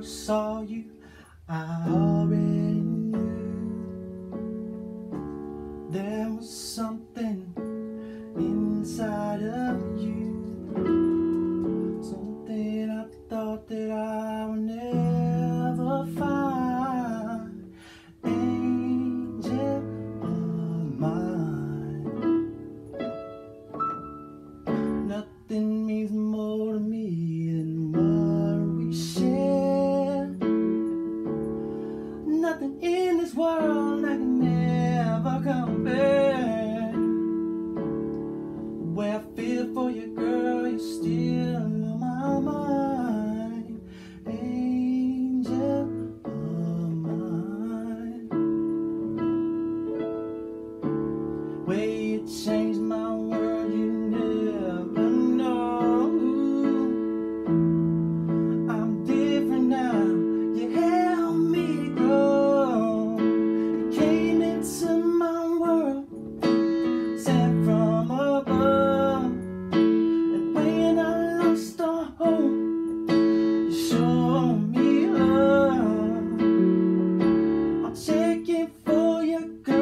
first saw you, I already knew there was something inside of you. nothing in this world that can ever compare. Where I feel for you, girl, you're still on my mind. Angel of mine. Way you changed my good.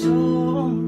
so